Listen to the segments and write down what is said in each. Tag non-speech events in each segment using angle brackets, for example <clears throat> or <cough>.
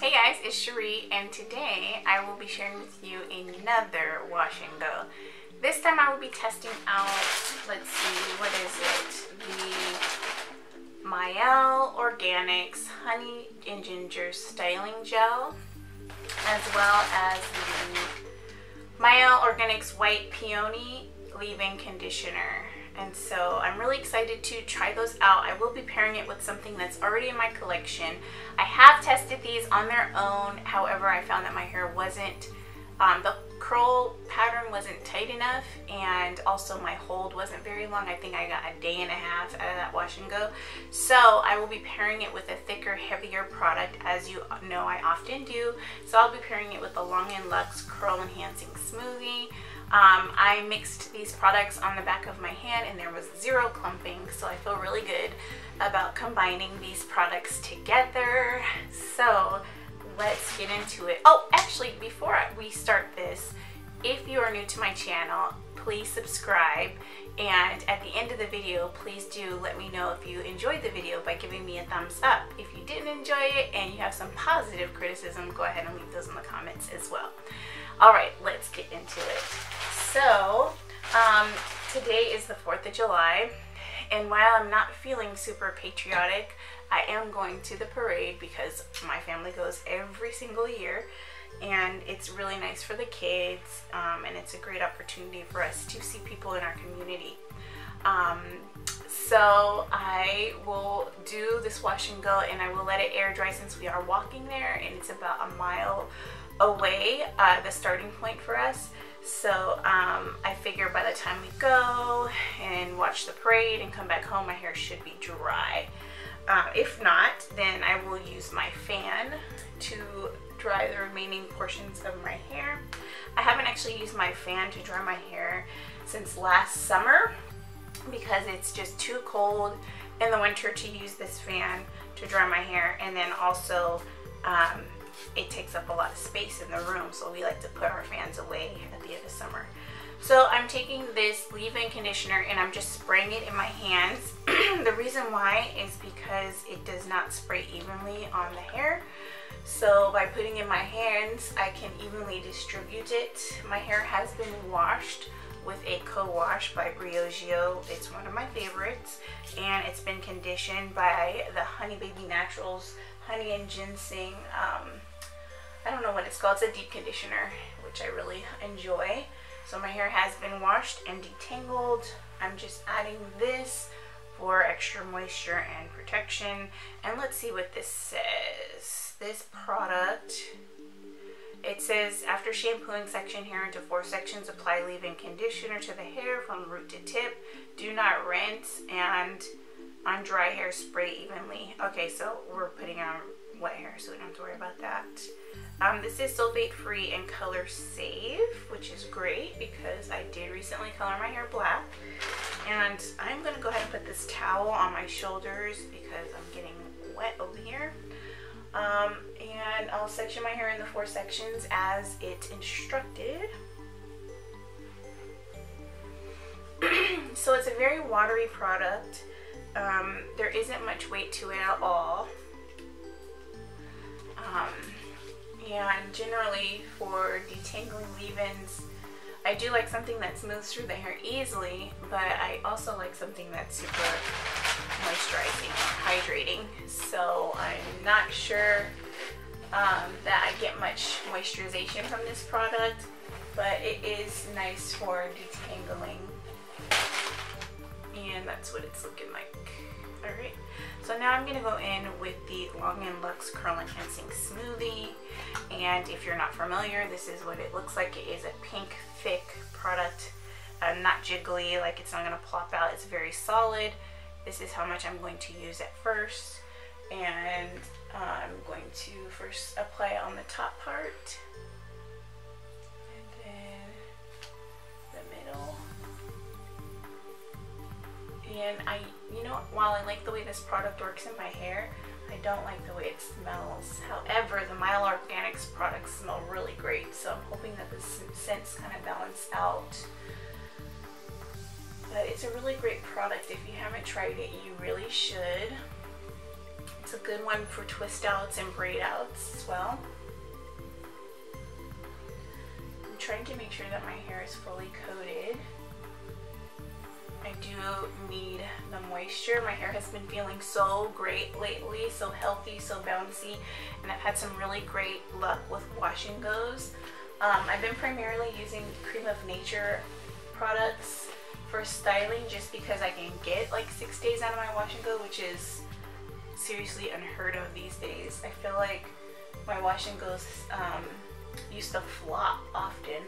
Hey guys, it's Sheree and today I will be sharing with you another wash and go. This time I will be testing out, let's see, what is it? The Mielle Organics Honey and Ginger Styling Gel as well as the Mielle Organics White Peony Leave-In Conditioner and so I'm really excited to try those out. I will be pairing it with something that's already in my collection. I have tested these on their own, however I found that my hair wasn't, um, the curl pattern wasn't tight enough and also my hold wasn't very long. I think I got a day and a half out of that wash and go. So I will be pairing it with a thicker, heavier product as you know I often do. So I'll be pairing it with the Long and Luxe Curl Enhancing Smoothie. Um, I mixed these products on the back of my hand and there was zero clumping so I feel really good about combining these products together. So let's get into it. Oh, actually before we start this, if you are new to my channel, please subscribe and at the end of the video please do let me know if you enjoyed the video by giving me a thumbs up if you didn't enjoy it and you have some positive criticism go ahead and leave those in the comments as well all right let's get into it so, um, today is the 4th of July, and while I'm not feeling super patriotic, I am going to the parade because my family goes every single year and it's really nice for the kids um, and it's a great opportunity for us to see people in our community. Um, so I will do this wash and go and I will let it air dry since we are walking there and it's about a mile away, uh, the starting point for us. So um, I figure by the time we go and watch the parade and come back home, my hair should be dry. Uh, if not, then I will use my fan to dry the remaining portions of my hair. I haven't actually used my fan to dry my hair since last summer because it's just too cold in the winter to use this fan to dry my hair and then also um, it takes up a lot of space in the room so we like to put our fans away at the end of summer. So I'm taking this leave-in conditioner and I'm just spraying it in my hands. <clears throat> the reason why is because it does not spray evenly on the hair. So by putting in my hands, I can evenly distribute it. My hair has been washed with a co-wash by Briogeo. It's one of my favorites and it's been conditioned by the Honey Baby Naturals Honey and Ginseng um, I don't know what it's called. It's a deep conditioner, which I really enjoy. So my hair has been washed and detangled. I'm just adding this for extra moisture and protection. And let's see what this says. This product, it says after shampooing section hair into four sections, apply leave-in conditioner to the hair from root to tip. Do not rinse and on dry hair spray evenly. Okay, so we're putting on wet hair so we don't have to worry about that. Um, this is sulfate free and color safe, which is great because I did recently color my hair black. And I'm going to go ahead and put this towel on my shoulders because I'm getting wet over here. Um, and I'll section my hair in the four sections as it instructed. <clears throat> so it's a very watery product. Um, there isn't much weight to it at all. And generally for detangling leave-ins, I do like something that smooths through the hair easily, but I also like something that's super moisturizing, hydrating. So I'm not sure um, that I get much moisturization from this product, but it is nice for detangling. And that's what it's looking like. Alright, so now I'm going to go in with Long and Luxe Curl Enhancing Smoothie. And if you're not familiar, this is what it looks like. It is a pink, thick product. Uh, not jiggly, like it's not going to plop out. It's very solid. This is how much I'm going to use at first. And uh, I'm going to first apply it on the top part. And then the middle. And I, you know, while I like the way this product works in my hair, I don't like the way it smells. However, the Mielle Organics products smell really great, so I'm hoping that the scents kind of balance out. But it's a really great product. If you haven't tried it, you really should. It's a good one for twist outs and braid outs as well. I'm trying to make sure that my hair is fully coated. I do need the moisture. My hair has been feeling so great lately, so healthy, so bouncy, and I've had some really great luck with wash and goes. Um, I've been primarily using Cream of Nature products for styling just because I can get like six days out of my wash and go, which is seriously unheard of these days. I feel like my wash and goes um, used to flop often.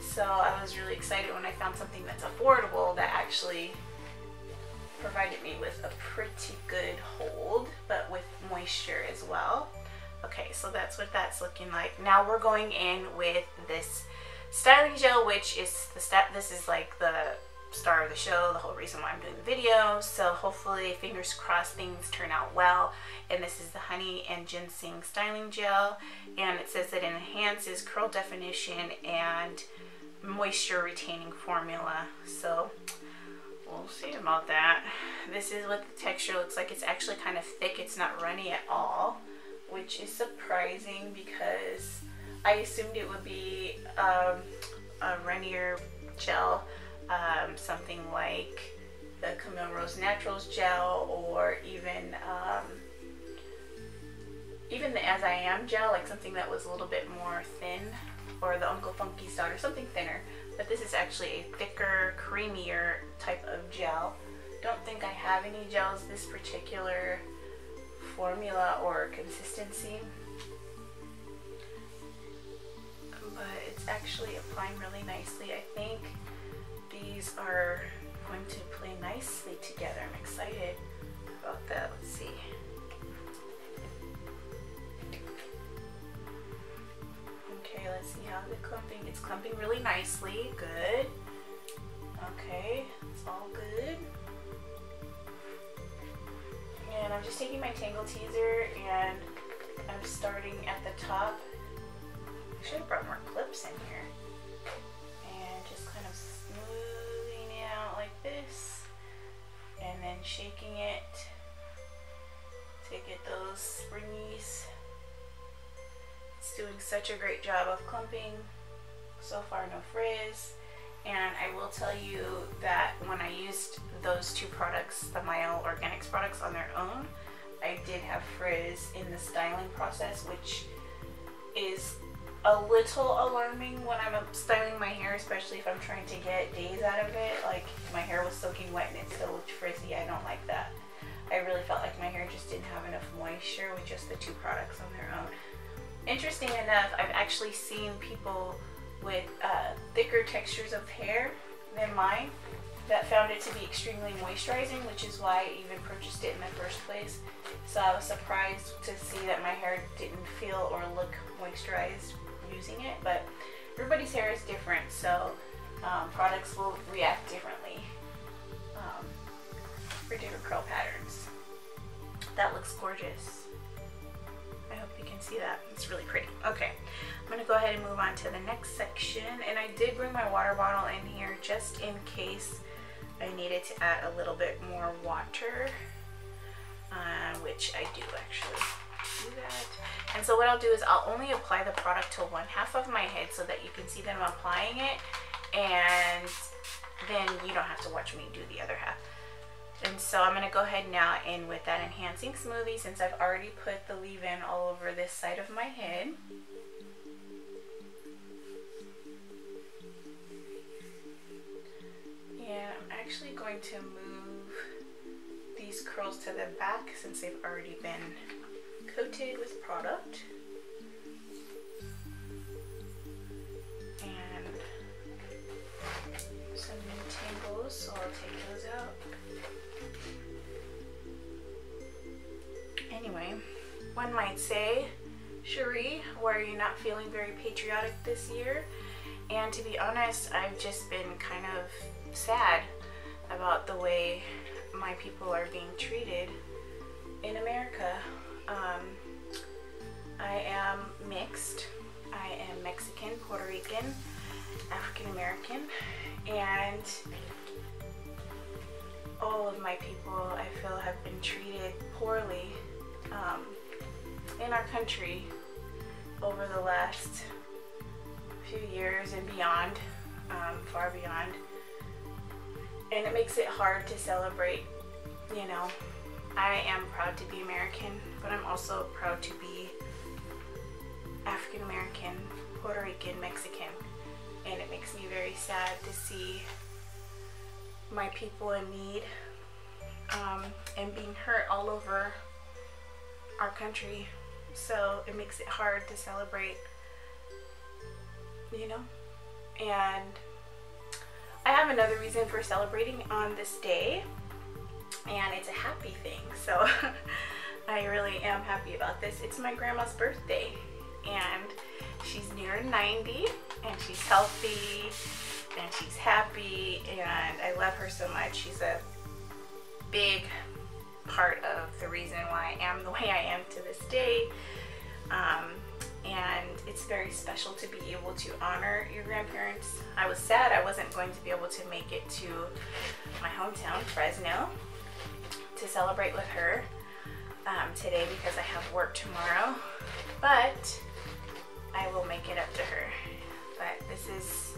So I was really excited when I found something that's affordable actually provided me with a pretty good hold, but with moisture as well. Okay, so that's what that's looking like. Now we're going in with this styling gel, which is the step, this is like the star of the show, the whole reason why I'm doing the video. So hopefully, fingers crossed, things turn out well. And this is the Honey and Ginseng Styling Gel. And it says that it enhances curl definition and moisture retaining formula. So we'll see about that. This is what the texture looks like. It's actually kind of thick. It's not runny at all, which is surprising because I assumed it would be um, a runnier gel um, something like the Camille Rose Naturals gel or even um, even the As I Am gel, like something that was a little bit more thin or the Uncle Funky's daughter, something thinner. But this is actually a thicker, creamier type of gel. Don't think I have any gels this particular formula or consistency. But it's actually applying really nicely. I think these are going to play nicely together. I'm excited about that. Let's see. Let's see how the clumping, it's clumping really nicely. Good. Okay, it's all good. And I'm just taking my Tangle Teezer and I'm starting at the top. I should have brought more clips in here. And just kind of smoothing it out like this and then shaking it to get those springies. Such a great job of clumping. So far no frizz. And I will tell you that when I used those two products, the Mielle Organics products on their own, I did have frizz in the styling process, which is a little alarming when I'm styling my hair, especially if I'm trying to get days out of it. Like my hair was soaking wet and it still looked frizzy. I don't like that. I really felt like my hair just didn't have enough moisture with just the two products on their own. Interesting enough, I've actually seen people with uh, thicker textures of hair than mine that found it to be extremely moisturizing, which is why I even purchased it in the first place. So I was surprised to see that my hair didn't feel or look moisturized using it, but everybody's hair is different, so um, products will react differently um, for different curl patterns. That looks gorgeous. I hope you can see that. It's really pretty. Okay, I'm gonna go ahead and move on to the next section. And I did bring my water bottle in here just in case I needed to add a little bit more water, uh, which I do actually do that. And so what I'll do is I'll only apply the product to one half of my head so that you can see that I'm applying it and then you don't have to watch me do the other half. So I'm going to go ahead now in with that enhancing smoothie since I've already put the leave-in all over this side of my head. And I'm actually going to move these curls to the back since they've already been coated with product. And some new tangles, so I'll take those out. Anyway, one might say, Sheree, why are you not feeling very patriotic this year? And to be honest, I've just been kind of sad about the way my people are being treated in America. Um, I am mixed. I am Mexican, Puerto Rican, African American, and all of my people I feel have been treated poorly um, in our country over the last few years and beyond, um, far beyond. And it makes it hard to celebrate, you know. I am proud to be American, but I'm also proud to be African American, Puerto Rican, Mexican. And it makes me very sad to see my people in need um, and being hurt all over our country. So it makes it hard to celebrate, you know? And I have another reason for celebrating on this day, and it's a happy thing. <laughs> So <laughs> I really am happy about this. It's my grandma's birthday, and she's near 90, and she's healthy, and she's happy, and I love her so much. She's a big part of the reason why I am the <laughs> way I am to this day. Um, and it's very special to be able to honor your grandparents. I was sad I wasn't going to be able to make it to my hometown, Fresno, to celebrate with her um, today because I have work tomorrow, but I will make it up to her. But this is,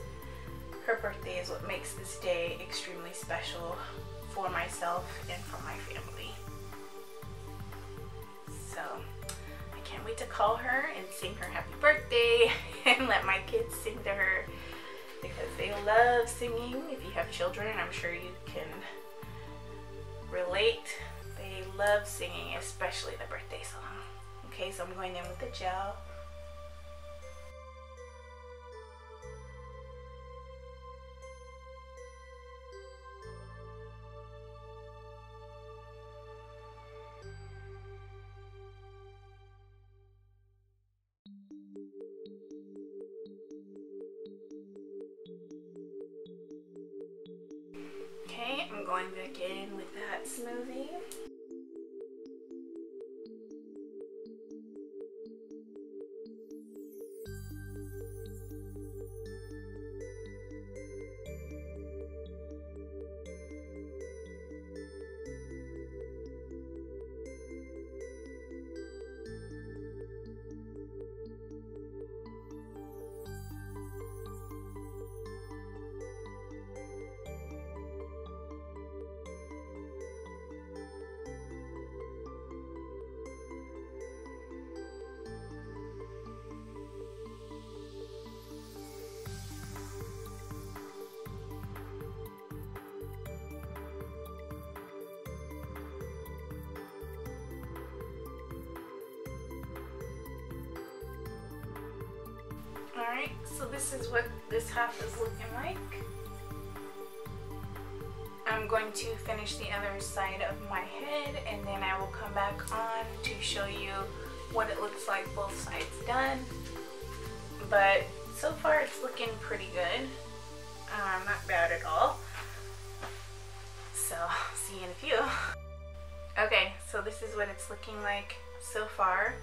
her birthday is what makes this day extremely special for myself and for my family. So I can't wait to call her and sing her happy birthday <laughs> and let my kids sing to her because they love singing. If you have children, I'm sure you can relate. They love singing, especially the birthday song. Okay, so I'm going in with the gel. I'm back in with that smoothie. Alright, so this is what this half is looking like. I'm going to finish the other side of my head and then I will come back on to show you what it looks like both sides done. But so far it's looking pretty good. Um, not bad at all. So, see you in a few. Okay, so this is what it's looking like so far.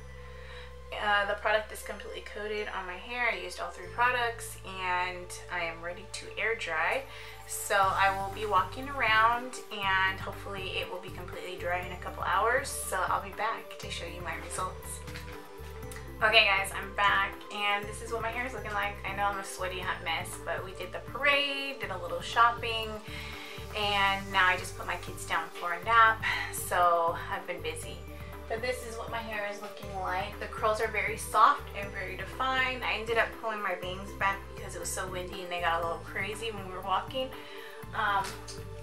Uh, the product is completely coated on my hair. I used all three products and I am ready to air dry. So I will be walking around and hopefully it will be completely dry in a couple hours. So I'll be back to show you my results. Okay guys, I'm back and this is what my hair is looking like. I know I'm a sweaty hot mess, but we did the parade, did a little shopping, and now I just put my kids down for a nap. So I've been busy. But this is what my hair is looking like. The curls are very soft and very defined. I ended up pulling my bangs back because it was so windy and they got a little crazy when we were walking. Um,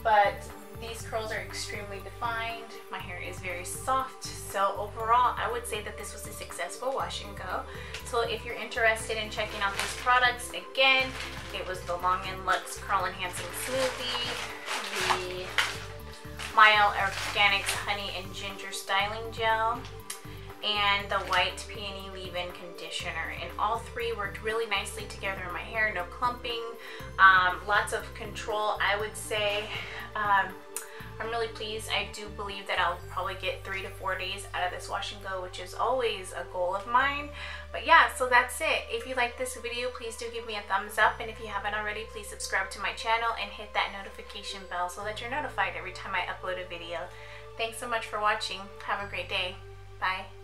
but these curls are extremely defined. My hair is very soft. So overall, I would say that this was a successful wash and go. So if you're interested in checking out these products, again, it was the Long and Luxe Curl Enhancing Smoothie, the Mielle Organics Honey and Ginger Styling Gel, and the White Peony Leave-In Conditioner. And all three worked really nicely together in my hair, no clumping, um, lots of control, I would say. Um, I'm really pleased. I do believe that I'll probably get three to four days out of this wash and go, which is always a goal of mine. But yeah, so that's it. If you like this video, please do give me a thumbs up. And if you haven't already, please subscribe to my channel and hit that notification bell so that you're notified every time I upload a video. Thanks so much for watching. Have a great day. Bye.